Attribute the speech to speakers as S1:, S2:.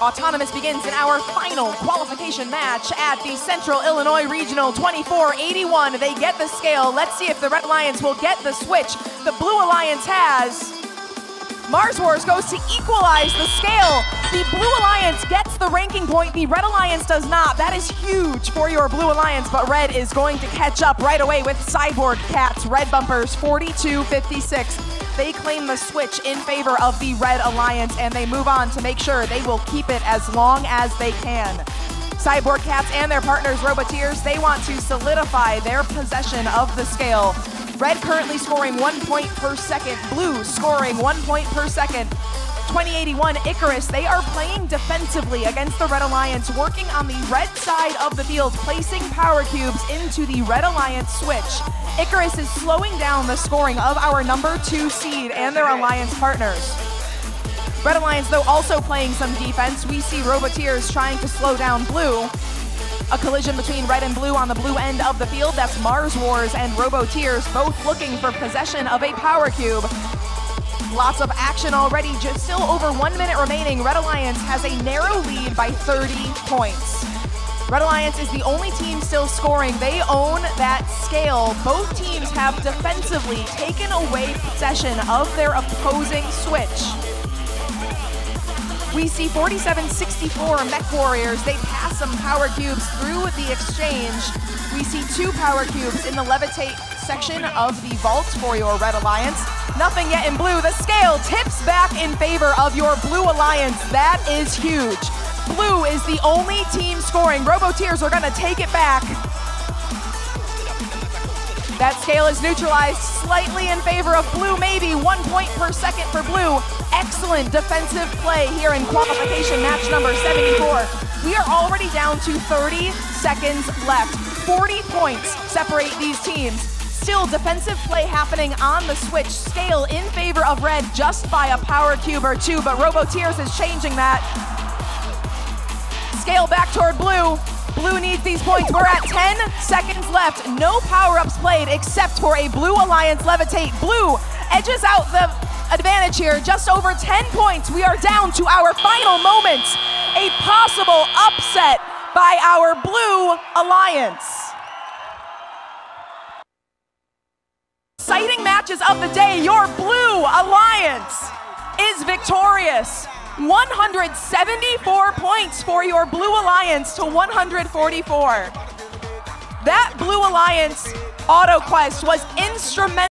S1: Autonomous begins in our final qualification match at the Central Illinois Regional 24-81. They get the scale. Let's see if the Red Lions will get the switch. The Blue Alliance has. Mars Wars goes to equalize the scale. The Blue Alliance gets the ranking point. The Red Alliance does not. That is huge for your Blue Alliance, but Red is going to catch up right away with Cyborg Cats. Red Bumpers 42-56 they claim the switch in favor of the Red Alliance, and they move on to make sure they will keep it as long as they can. Cyborg Cats and their partners Roboteers, they want to solidify their possession of the scale. Red currently scoring one point per second, Blue scoring one point per second. 2081 Icarus, they are playing defensively against the Red Alliance, working on the red side of the field, placing power cubes into the Red Alliance switch. Icarus is slowing down the scoring of our number two seed and their alliance partners. Red Alliance, though, also playing some defense. We see Roboteers trying to slow down Blue. A collision between Red and Blue on the blue end of the field. That's Mars Wars and Roboteers, both looking for possession of a power cube. Lots of action already, just still over one minute remaining. Red Alliance has a narrow lead by 30 points. Red Alliance is the only team still scoring. They own that scale. Both teams have defensively taken away possession of their opposing switch. We see 47-64 Mech Warriors. They pass some power cubes through the exchange. We see two power cubes in the levitate section of the vault for your Red Alliance. Nothing yet in blue. The scale tips back in favor of your Blue Alliance. That is huge. Blue is the only team scoring. Roboteers are gonna take it back. That scale is neutralized slightly in favor of blue, maybe one point per second for blue. Excellent defensive play here in qualification match number 74. We are already down to 30 seconds left. 40 points separate these teams. Still defensive play happening on the switch. Scale in favor of red just by a power cube or two, but Roboteers is changing that. Scale back toward blue. Blue needs these points. We're at 10 seconds left. No power-ups played except for a Blue Alliance Levitate. Blue edges out the advantage here, just over 10 points. We are down to our final moments. A possible upset by our Blue Alliance. Exciting matches of the day. Your Blue Alliance is victorious. 174 points for your Blue Alliance to 144. That Blue Alliance auto quest was instrumental.